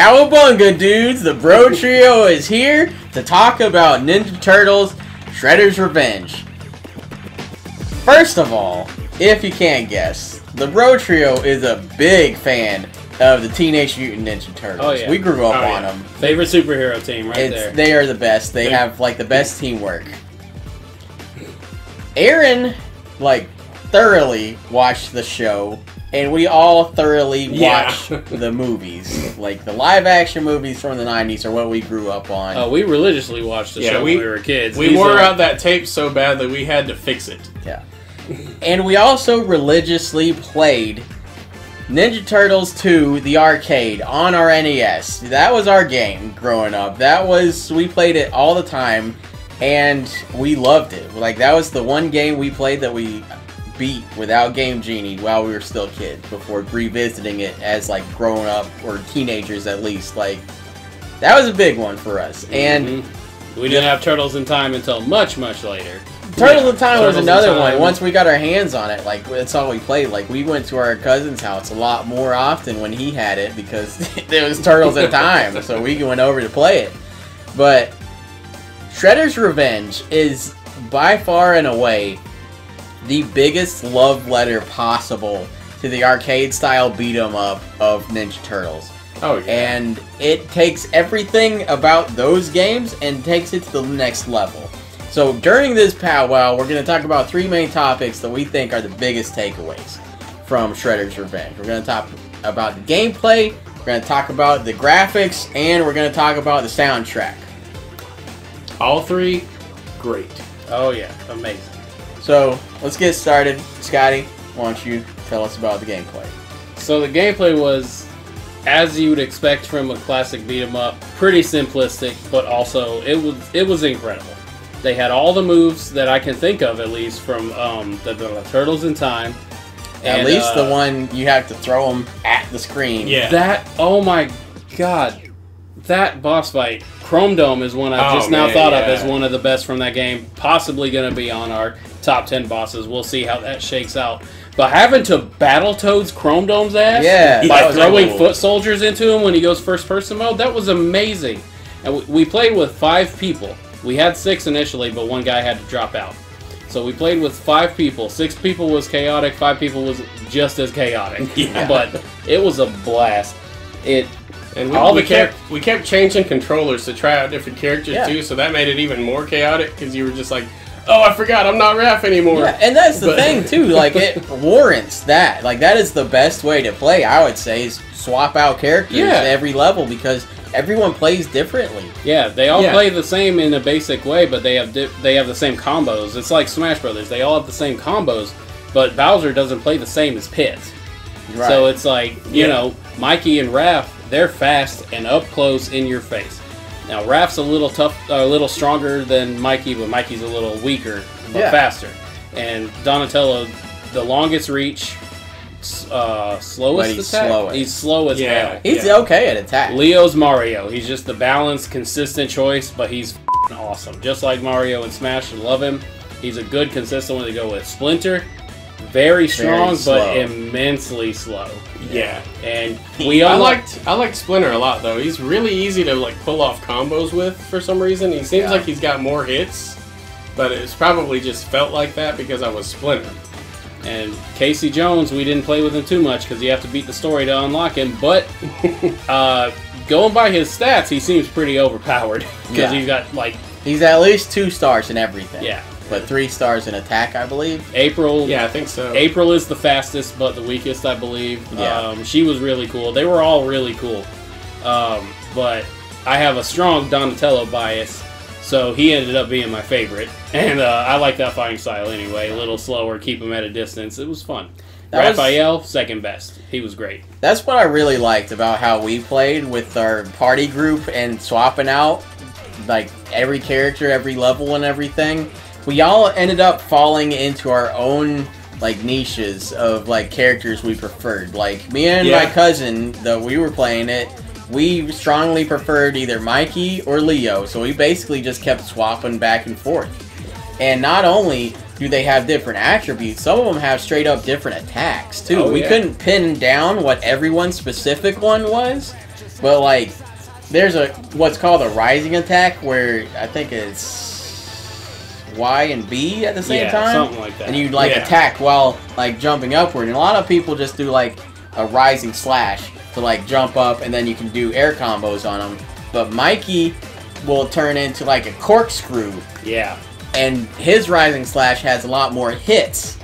Cowabunga, dudes! The Bro Trio is here to talk about Ninja Turtles Shredder's Revenge. First of all, if you can't guess, the Bro Trio is a big fan of the Teenage Mutant Ninja Turtles. Oh, yeah. We grew up Oh, on yeah. them. Favorite superhero team right It's, there. they are the best. They They- have like the best teamwork. Aaron, like, thoroughly watched the show, and we all thoroughly Yeah. the movies. Like the live action movies from the '90s are what we grew up on. Oh, we religiously watched the Yeah, show we- when we were kids. We These wore are- out that tape so bad that we had to fix it. Yeah. And we also religiously played Ninja Turtles 2, the arcade, on our NES. That was our game growing up. That was, we played it all the time, and we loved it. Like, that was the one game we played that we beat without Game Genie while we were still kids, before revisiting it as, like, grown up, or teenagers at least. Like, that was a big one for us. And Mhm. we didn't have Turtles in Time until much, much later. Turtles Yeah, in Time was Turtles in another Time. one. Once we got our hands on it, like that's all we played. Like we went to our cousin's house a lot more often when he had it because there was Turtles in Time, so we went over to play it. But Shredder's Revenge is by far and away the biggest love letter possible to the arcade style beat 'em up of Ninja Turtles Oh yeah. and it takes everything about those games and takes it to the next level. So during this powwow, we're going to talk about three main topics that we think are the biggest takeaways from Shredder's Revenge. We're going to talk about the gameplay, we're going to talk about the graphics, and we're going to talk about the soundtrack. All three, great. Oh yeah, amazing. So let's get started. Scotty, why don't you tell us about the gameplay? So the gameplay was, as you would expect from a classic beat 'em up, pretty simplistic, but also it was it was incredible. They had all the moves that I can think of, at least from um, the, the Turtles in Time. At And, least uh, the one you have to throw them at the screen. Yeah. That oh my god, that boss fight, Chrome Dome is one I've Oh, just now man, thought of as one of the best from that game. Possibly going to be on our top ten bosses. We'll see how that shakes out. But having to battle Toad's Chrome Dome's ass, Yeah, by throwing cool. foot soldiers into him when he goes first person mode, that was amazing. And we, we played with five people. We had six initially, but one guy had to drop out. So we played with five people. Six people was chaotic. Five people was just as chaotic. Yeah. But it was a blast. It And we, All we the kept we kept changing controllers to try out different characters Yeah. too, so that made it even more chaotic because you were just like, oh, I forgot, I'm not Raph anymore. Yeah, and that's the But- thing too. Like it warrants that. Like that is the best way to play. I would say is swap out characters Yeah. at every level because everyone plays differently. Yeah, they all Yeah. play the same in a basic way, but they have di- they have the same combos. It's like Smash Brothers; they all have the same combos, but Bowser doesn't play the same as Pit. Right. So it's like you Yeah. know, Mikey and Raph, they're fast and up close in your face. Now Raph's a little tough, a little stronger than Mikey, but Mikey's a little weaker but Yeah. faster. And Donatello, the longest reach, s- uh, slowest But he's attack. slowest. He's slow as Yeah. hell. he's yeah. okay at attack. Leo's Mario. He's just the balanced, consistent choice, but he's f***ing awesome. Just like Mario and Smash, I love him. He's a good, consistent one to go with. Splinter, very strong, slow. but immensely slow. Yeah. And we I unlocked. liked I liked Splinter a lot though. He's really easy to like pull off combos with for some reason. He seems Yeah. like he's got more hits, but it's probably just felt like that because I was Splinter. And Casey Jones, we didn't play with him too much because you have to beat the story to unlock him. But uh, going by his stats, he seems pretty overpowered because Yeah. he's got like He's at least two stars in everything. yeah. But three stars in attack, I believe. April Yeah, I think so. April is the fastest, but the weakest, I believe. Yeah. Um, she was really cool. They were all really cool. Um, but I have a strong Donatello bias, so he ended up being my favorite. And uh, I like that fighting style anyway. A little slower, keep him at a distance. It was fun. That was- Raphael, second best. He was great. That's what I really liked about how we played with our party group and swapping out like every character, every level, and everything. We all ended up falling into our own like niches of like characters we preferred. Like me and my cousin, though we were playing it, we strongly preferred either Mikey or Leo. So we basically just kept swapping back and forth. And not only do they have different attributes, some of them have straight up different attacks too. Oh, we yeah. couldn't pin down what everyone's specific one was. But like, there's a what's called a rising attack where I think it's Y and B at the same yeah, time, something like that. and you like Yeah. attack while like jumping upward. And a lot of people just do like a rising slash to like jump up, and then you can do air combos on them. But Mikey will turn into like a corkscrew yeah, and his rising slash has a lot more hits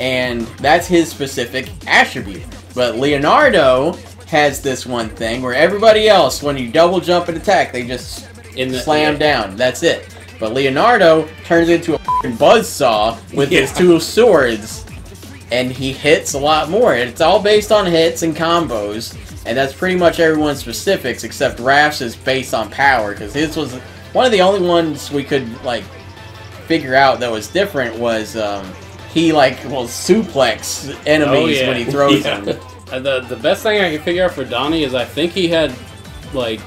and that's his specific attribute but leonardo has this one thing where everybody else when you double jump and attack they just in the slam yeah. down that's it but leonardo turns into a f***ing buzzsaw with his two swords and he hits a lot more it's all based on hits and combos and that's pretty much everyone's specifics except Raph's is based on power because his was one of the only ones we could like figure out that was different was um, he like will suplex enemies Oh, yeah. when he throws Yeah. them. The the best thing I can figure out for Donnie is I think he had like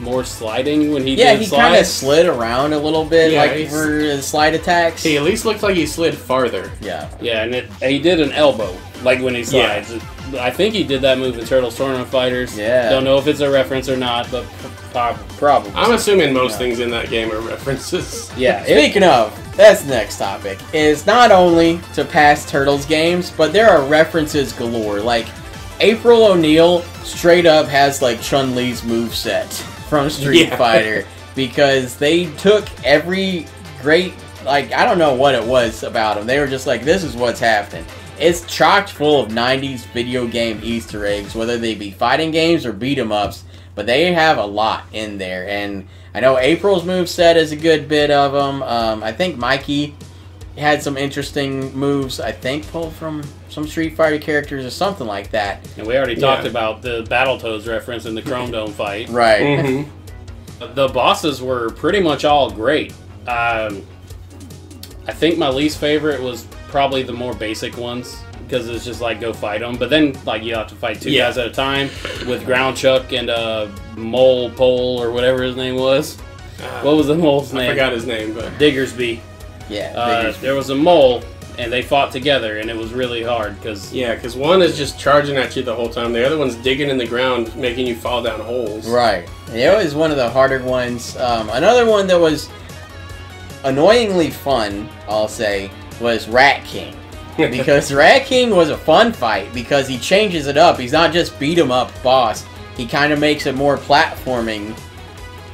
more sliding when he Yeah, did he kind of slid around a little bit, Yeah, like for his slide attacks. He at least looks like he slid farther. Yeah, Yeah, and it, he did an elbow like when he Yeah. slides. I think he did that move in Turtles Tournament Fighters. Yeah. Don't know if it's a reference or not, but probably. I'm assuming most Yeah. things in that game are references. yeah, Speaking of, that's the next topic. Is not only to past Turtles games, but there are references galore. Like April O'Neil straight up has like Chun Li's moveset from Street Yeah. Fighter because they took every great like I don't know what it was about them. They were just like, this is what's happening. It's chocked full of '90s video game Easter eggs, whether they be fighting games or beat 'em ups. But they have a lot in there, and I know April's move set is a good bit of them. Um, I think Mikey had some interesting moves. I think pulled from some Street Fighter characters or something like that. and we already talked Yeah. about the Battletoads reference in the Chrome Dome fight. Right. Mm-hmm. The bosses were pretty much all great. Um, I think my least favorite was probably the more basic ones because it's just like go fight them. But then like you have to fight two Yeah. guys at a time with Ground Chuck and uh, Mole Pole or whatever his name was. What was the mole's name? I name? forgot his name, but Diggersby. Yeah. Uh, there was a mole, and they fought together, and it was really hard because yeah, because one is just charging at you the whole time. The other one's digging in the ground, making you fall down holes. Right. And it was one of the harder ones. Um, another one that was annoyingly fun, I'll say, was Rat King. because Rat King was a fun fight because he changes it up. He's not just beat 'em up boss. He kind of makes it more platforming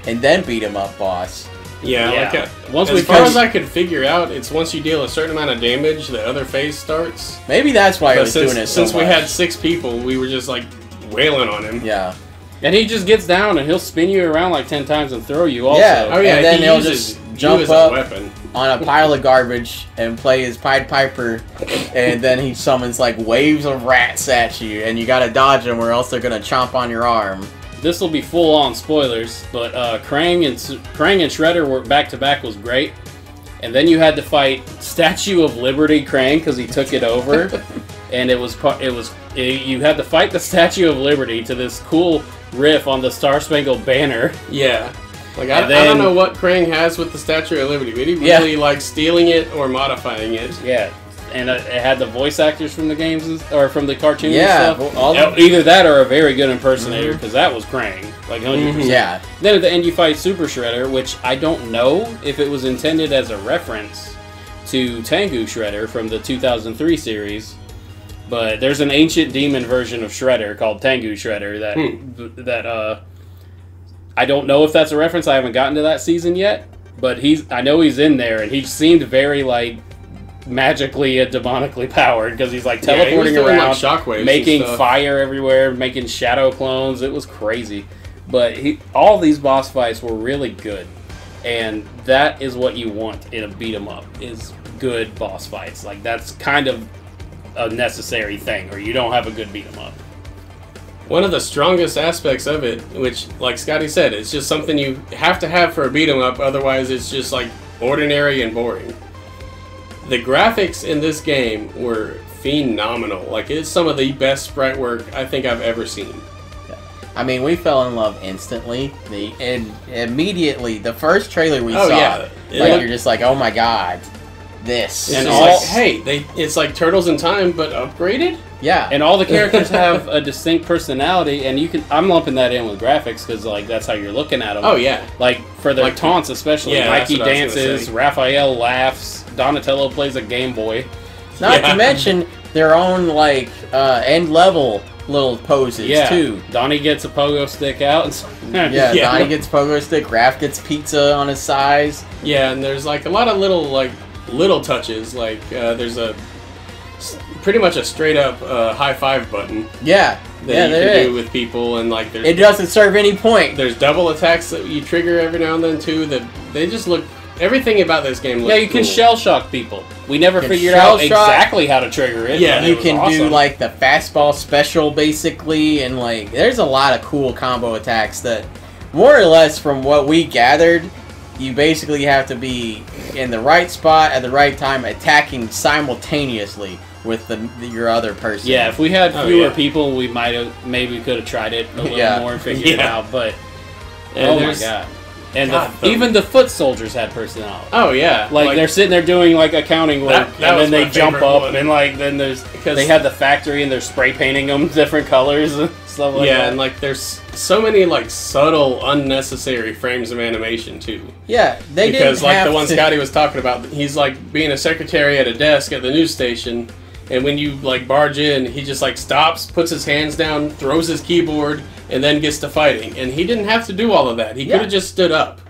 and then beat 'em up boss. Yeah, Yeah. like uh, Once as we far catch- as I could figure out, it's once you deal a certain amount of damage, the other phase starts. Maybe that's why I was since, doing it so since we had six people, we were just like wailing on him. yeah. and he just gets down and he'll spin you around like ten times and throw you. Also, Yeah. Oh yeah, And then he he'll uses just jump as up. a weapon. on a pile of garbage and play his Pied Piper, and then he summons like waves of rats at you, and you gotta dodge them, or else they're gonna chomp on your arm. This will be full on spoilers, but uh, Krang and Krang and Shredder were back to back was great, and then you had to fight Statue of Liberty Krang because he took it over, and it was it was it, you had to fight the Statue of Liberty to this cool riff on the Star Spangled Banner. Yeah. Like I, And I don't know what Krang has with the Statue of Liberty, but he Yeah. really likes stealing it or modifying it. Yeah, and uh, it had the voice actors from the games or from the cartoons. Yeah, and stuff. all the- either that or a very good impersonator because that was Krang, like 100 percent. Yeah, Then at the end you fight Super Shredder, which I don't know if it was intended as a reference to Tengu Shredder from the 2003 series. But there's an ancient demon version of Shredder called Tengu Shredder that that uh I don't know if that's a reference. I haven't gotten to that season yet, but he's I know he's in there and he seemed very like magically and demonically powered because he's like Yeah, he was teleporting doing, like, around making fire everywhere, making shadow clones. It was crazy. But he, all these boss fights were really good, and that is what you want in a beat 'em up is good boss fights. Like that's kind of a necessary thing, or you don't have a good beat 'em up. One of the strongest aspects of it, which, like Scotty said, it's just something you have to have for a beat 'em up. Otherwise, it's just like ordinary and boring. The graphics in this game were phenomenal. Like it's some of the best sprite work I think I've ever seen. I mean, we fell in love instantly. The and immediately the first trailer we Oh, saw, yeah. Like looked- you're just like, oh my god. This. And And it's all- like, hey, they it's like Turtles in Time, but upgraded. yeah. and all the characters have a distinct personality, and you can. I'm lumping that in with graphics because like that's how you're looking at them. Oh yeah, Like for their Like- taunts, especially Yeah, that's Mikey what I was gonna dances, say. Raphael laughs, Donatello plays a Game Boy. Not Yeah. to mention their own like uh, end level little poses Yeah, too. Donnie gets a pogo stick out. And so, Yeah, Yeah. Donnie gets pogo stick, Raph gets pizza on his size. yeah, and there's like a lot of little like little touches. Like uh, there's a pretty much a straight up uh, high five button Yeah, that yeah, you can is. do with people, and like there's It doesn't serve any point. there's double attacks that you trigger every now and then too. That they just look everything about this game. Looks yeah, you can cool. shell shock people. We never figured out exactly how to trigger it. Yeah, you it can do like the fastball special basically, and like there's a lot of cool combo attacks that, more or less, from what we gathered, you basically have to be in the right spot at the right time, attacking simultaneously with the your other person. Yeah, if we had Oh, fewer yeah. people, we might have maybe could have tried it a little Yeah. more and figured it out. But oh And oh my god! And God, the, even the foot soldiers had personality. Oh yeah, Like, they're sitting there doing like accounting work, That- that and then they jump up, one. and like then there's Because- they had the factory and they're spray painting them different colors and stuff like yeah, that. and like there's so many like subtle, unnecessary frames of animation too. yeah, they because like the one to- Scotty was talking about, he's like being a secretary at a desk at the news station, and when you like barge in, he just like stops, puts his hands down, throws his keyboard, and then gets to fighting. And he didn't have to do all of that. He Yeah. could have just stood up.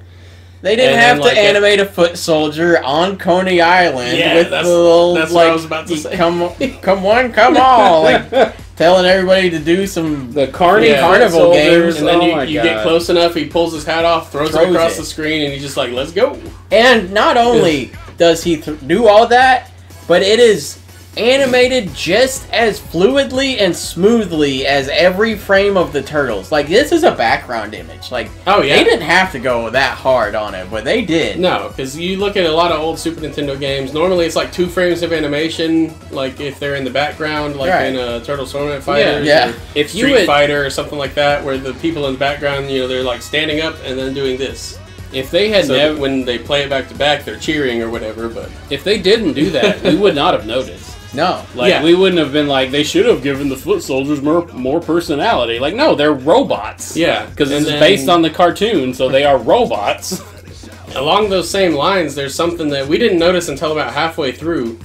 They didn't And have then, to like, animate a foot soldier on Coney Island Yeah, with that's- the little that's what I was about to say. come come on, come on, like telling everybody to do some the carny Yeah. Carnival games, And then oh you, you get close enough, he pulls his hat off, throws, Throws it across it. the screen, and he's just like, "Let's go." And not only does he th- do all that, but it is animated just as fluidly and smoothly as every frame of the turtles. Like this is a background image. Like Oh yeah. they didn't have to go that hard on it, but they did. No, because you look at a lot of old Super Nintendo games. Normally, it's like two frames of animation, like if they're in the background, like Right. in uh, a Turtles Tournament Fighters, Yeah. or If you Street had- Fighter, or something like that, where the people in the background, you know, they're like standing up and then doing this. If they had So never, when they play it back to back, they're cheering or whatever. But if they didn't do that, we would not have noticed. No. Like Yeah. we wouldn't have been like they should have given the foot soldiers more more personality. Like no, they're robots. yeah, because it's then based on the cartoon, so they are robots. along those same lines, there's something that we didn't notice until about halfway through.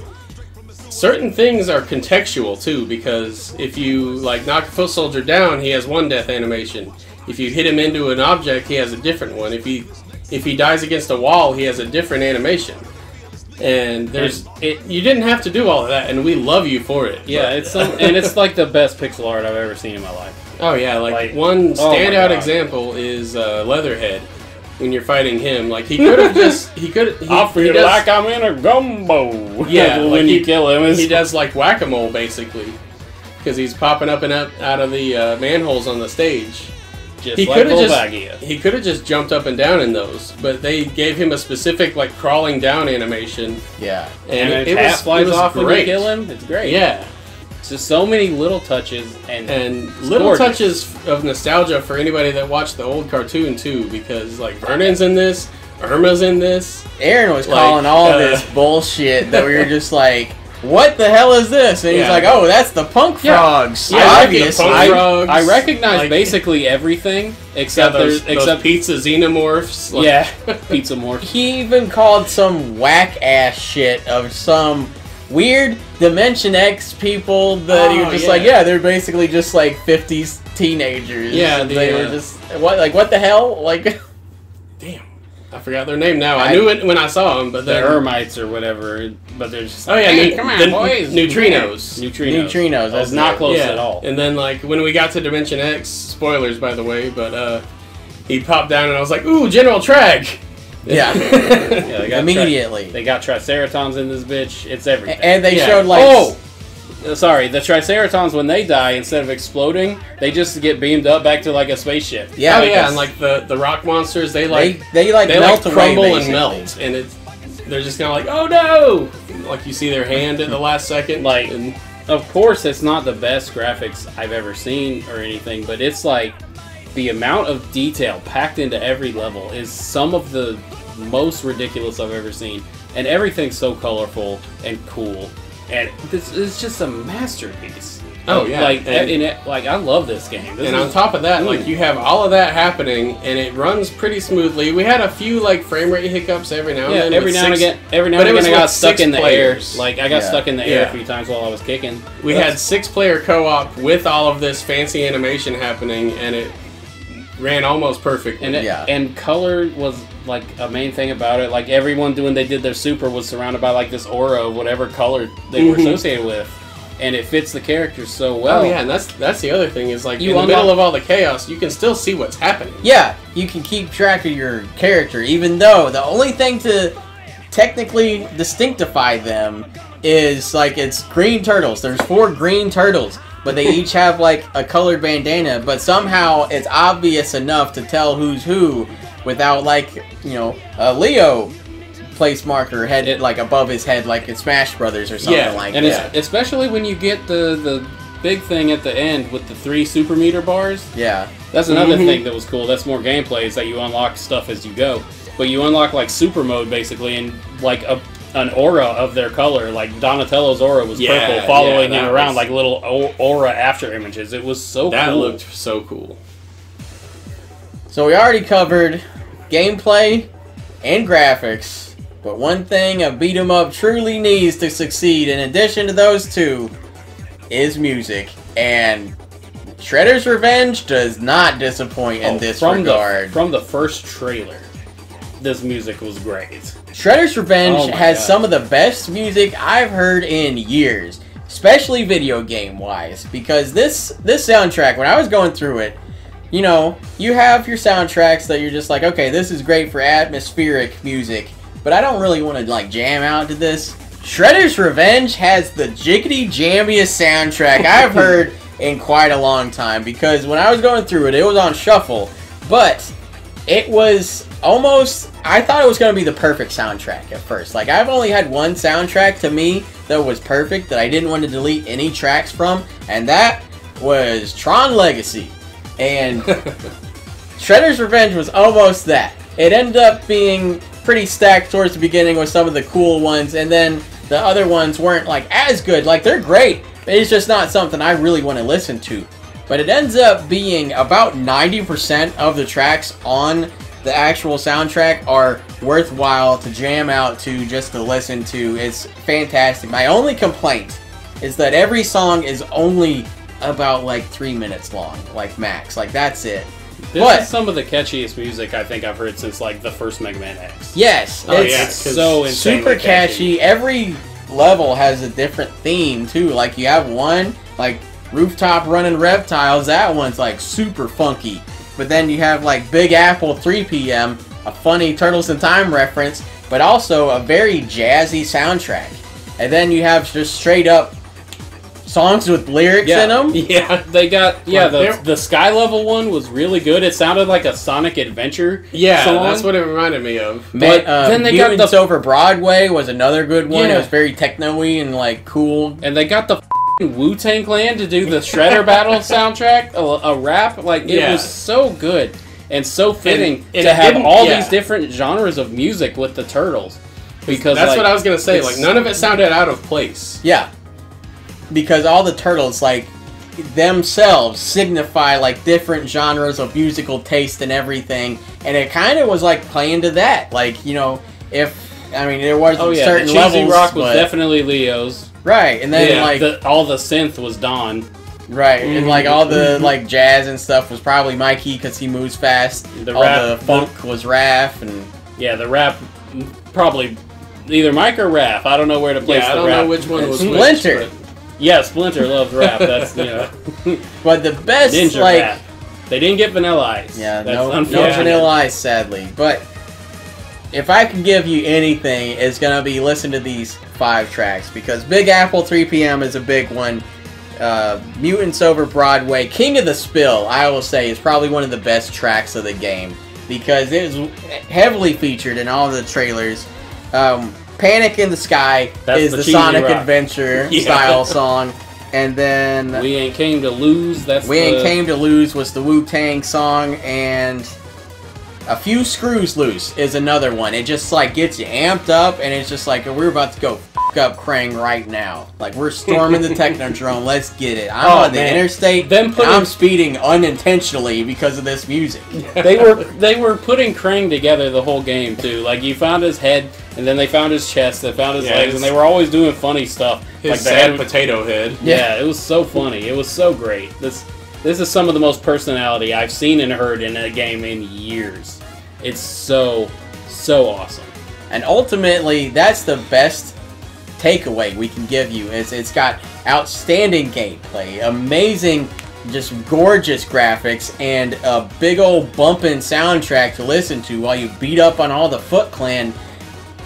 Certain things are contextual too, because if you like knock a foot soldier down, he has one death animation. If you hit him into an object, he has a different one. If he if he dies against a wall, he has a different animation. And there's it. You didn't have to do all of that, and we love you for it. yeah, but- it's some, and it's like the best pixel art I've ever seen in my life. Oh yeah, like, Like- one oh standout God. example is uh, Leatherhead. When you're fighting him, like he could have just he could he, I he feel does, like I'm in a gumbo. Yeah, when like you he- kill him, he does like whack a mole basically, because he's popping up and up out of the uh, manholes on the stage. Just he like coulda Just, he could have just jumped up and down in those, but they gave him a specific like crawling down animation, Yeah. and, And, it, it was flies it was off great. when you kill him. It's great. Yeah, so so many little touches and and little gorgeous. touches of nostalgia for anybody that watched the old cartoon too, because like Vernon's in this, Irma's in this. Aaron was Like, calling all uh, this bullshit that we were just like, what the hell is this? And he's like, oh, that's the punk Yeah. frogs. Yeah, like the obviously. punk I, frogs, I recognize like- basically everything Yeah, except those, there's those except pizza xenomorphs. like- yeah, pizza more. He even called some whack ass shit of some weird Dimension X people that he Oh, was just yeah. like, yeah, they're basically just like 50s teenagers. Yeah, the, they uh, were just what like what the hell? Like Damn, I forgot their name now. I, I- knew it when I saw them, but The then Ermites or whatever, but they're just Oh yeah, hey, neu- come on, the boys, neutrinos. neutrinos, neutrinos. That's That's not close yeah, at all. and then like when we got to Dimension X, spoilers by the way, but uh, he popped down and I was like, ooh, General Trag. Yeah. Yeah, they got Immediately. Tri- they got Triceratons in this bitch. It's everything. and they Yeah. showed like oh, Uh, sorry. The Triceratons when they die, instead of exploding, they just get beamed up back to like a spaceship. yeah, oh yeah, and like the the rock monsters, they they like they like they melt like away, crumble and melt, and it's they're just kind of like, oh no, like you see their hand at the last second, Like- and Of course, it's not the best graphics I've ever seen or anything, but it's like the amount of detail packed into every level is some of the most ridiculous I've ever seen. and everything's so colorful and cool, and this is just a masterpiece. Oh, yeah, like and- and it, like I love this game. This And is, on top of that, Ooh. like mm. you have all of that happening, and it runs pretty smoothly. We had a few like frame rate hiccups every now and yeah, then. every with now and six- again, every now and again, I got stuck in the players. air. Like I got Yeah. stuck in the air Yeah. a few times while I was kicking. We That's- had six player co op with all of this fancy animation happening, and it ran almost perfect. And it, Yeah. and color was like a main thing about it. Like everyone doing they did their super was surrounded by like this aura of whatever color they were Mhm. associated with, and it fits the characters so well. oh yeah, and that's that's the other thing is like You in the middle of all the chaos, you can still see what's happening. Yeah, you can keep track of your character, even though the only thing to technically distinctify them is like it's green turtles. There's four green turtles, but they each have like a colored bandana, but somehow it's obvious enough to tell who's who without like, you know, a Leo place marker head It- like above his head like in Smash Brothers or something Yeah, like and that. it's, especially when you get the the big thing at the end with the three super meter bars. yeah. That's another Mhm. thing that was cool. That's more gameplay is that you unlock stuff as you go, but you unlock like super mode basically and like a an aura of their color. Like Donatello's aura was Yeah, purple, following yeah, him around was- like little aura after images. It was so that cool. looked so cool. So we already covered gameplay and graphics, but one thing a beat 'em up truly needs to succeed in addition to those two is music. And Shredder's Revenge does not disappoint in Oh, this from regard. The, from the first trailer, this music was great. Shredder's Revenge Oh has God. some of the best music I've heard in years, especially video game wise. Because this this soundtrack, when I was going through it, you know, you have your soundtracks that you're just like, okay, this is great for atmospheric music, but I don't really want to like jam out to this. Shredder's Revenge has the jiggity jammiest soundtrack I've heard in quite a long time because when I was going through it, it was on shuffle, but it was almost I thought it was going to be the perfect soundtrack at first. Like I've only had one soundtrack to me that was perfect that I didn't want to delete any tracks from, and that was Tron Legacy. And Shredder's Revenge was almost that. It ended up being pretty stacked towards the beginning with some of the cool ones, and then the other ones weren't like as good. Like they're great, but it's just not something I really want to listen to. But it ends up being about 90% of the tracks on the actual soundtrack are worthwhile to jam out to just to listen to. It's fantastic. My only complaint is that every song is only about like three minutes long, like max. Like that's it. This But- is some of the catchiest music I think I've heard since like the first Mega Man X. Yes, Oh, it's yeah, It's so super catchy. Every level has a different theme too. Like you have one like rooftop running reptiles. That one's like super funky. But then you have like Big Apple 3 p.m. A funny Turtles in Time reference, but also a very jazzy soundtrack. And then you have just straight up songs with lyrics Yeah. in them. Yeah, They got yeah Like, the the sky level one was really good. It sounded like a Sonic Adventure. yeah, song. that's what it reminded me of. But uh, then they got Mutants the- Over Broadway was another good one. It was very techno-y and like cool. and they got the Wu Tang Clan to do the Shredder Battle soundtrack, a, a rap. Like it Yeah. was so good and so fitting and to have all yeah. these different genres of music with the turtles. Because That's like, what I was gonna say. Like none of it sounded out of place. Yeah. Because all the turtles, like, themselves signify, like, different genres of musical taste and everything. And it kind of was, like, playing to that. Like, you know, if, I mean, there was Oh yeah, certain the cheesy levels. rock was definitely Leo's. Right. And then, Yeah, like, The, all the synth was Don. right. And, Mhm. like, all the, like, jazz and stuff was probably Mikey because he moves fast. The all rap, the funk was Raph. And, Yeah, the rap mm, probably either Mike or Raph. I don't know where to place Yeah, I the don't rap. know which one was Splinter. which. Yeah, Splinter loves rap. That's you know but the best, Ninja like, Rap. They didn't get Vanilla Ice. Yeah, That's no, no. Vanilla Ice, sadly. But if I can give you anything, it's gonna be listen to these five tracks because Big Apple 3 p.m. is a big one. Uh, Mutants Over Broadway, King of the Spill, I will say, is probably one of the best tracks of the game because it was heavily featured in all the trailers. Um, Panic in the Sky That's is the the, Sonic rock. Adventure Yeah. style song, and then We ain't came to lose. That's we the, Ain't Came to Lose was the Wu Tang song, and A few screws loose is another one. It just like gets you amped up, and it's just like we're about to go f- up Krang right now. Like we're storming the Technodrome. Let's get it. I'm Oh, on the man. interstate. Them and putting- I'm speeding unintentionally because of this music. they were they were putting Krang together the whole game too. Like you found his head, and then they found his chest, they found his Yeah, legs, his- and they were always doing funny stuff. His like they sad potato head. Yeah, it was so funny. It was so great. This this is some of the most personality I've seen and heard in a game in years. It's so so awesome. And ultimately, that's the best takeaway we can give you. Is it's got outstanding gameplay, amazing, just gorgeous graphics, and a big old bumping soundtrack to listen to while you beat up on all the Foot Clan.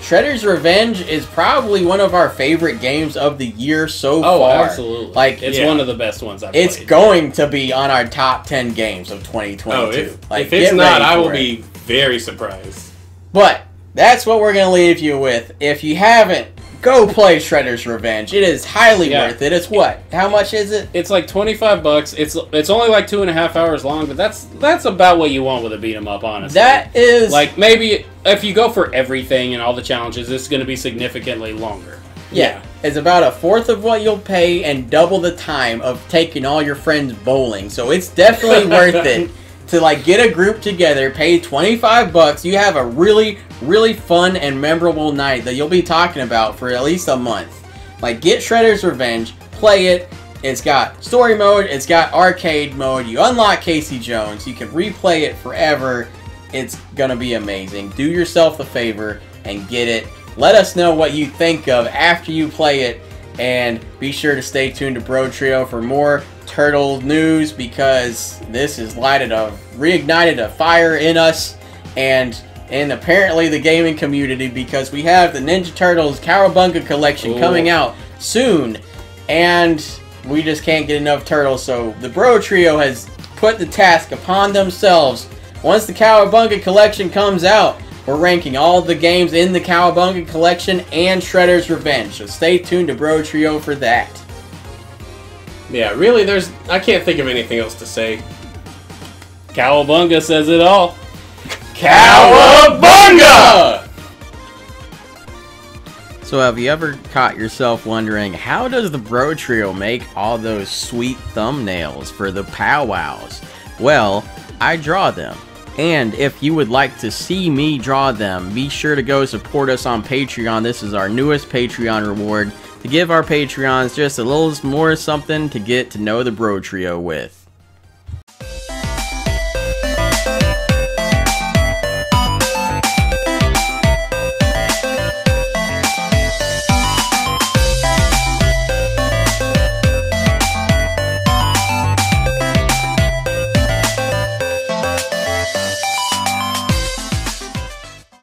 Shredder's Revenge is probably one of our favorite games of the year so Oh, far. absolutely. Like it's Yeah. one of the best ones I've it's played. going to be on our top 10 games of 2022. Oh, if, like, if it's not, I will it. be very surprised. But that's what we're gonna leave you with. If you haven't, go play Shredder's Revenge. It is highly Yeah. worth it. It's what? How much is it? It's like twenty five bucks. It's it's only like two and a half hours long, but that's that's about what you want with a beat 'em up, honestly. That is like maybe if you go for everything and all the challenges, it's going to be significantly longer. yeah. It's about a fourth of what you'll pay and double the time of taking all your friends bowling. So it's definitely worth it to like get a group together, pay 25 bucks. You have a really really fun and memorable night that you'll be talking about for at least a month. Like get Shredder's Revenge, play it. It's got story mode, it's got arcade mode. You unlock Casey Jones, you can replay it forever. It's gonna be amazing. Do yourself the favor and get it. Let us know what you think of after you play it, and be sure to stay tuned to Bro Trio for more turtle news because this has lighted a reignited a fire in us and and apparently the gaming community because we have the Ninja Turtles Cowabunga collection Ooh. coming out soon, and we just can't get enough turtles. So the Bro Trio has put the task upon themselves. Once the Cowabunga collection comes out, we're ranking all the games in the Cowabunga collection and Shredder's Revenge. So stay tuned to Bro Trio for that. Yeah, really, there's. I can't think of anything else to say. Cowabunga says it all. Cowabunga! So have you ever caught yourself wondering how does the Bro Trio make all those sweet thumbnails for the powwows? Well, I draw them. And if you would like to see me draw them, be sure to go support us on Patreon. This is our newest Patreon reward to give our Patreons just a little more something to get to know the Bro Trio with.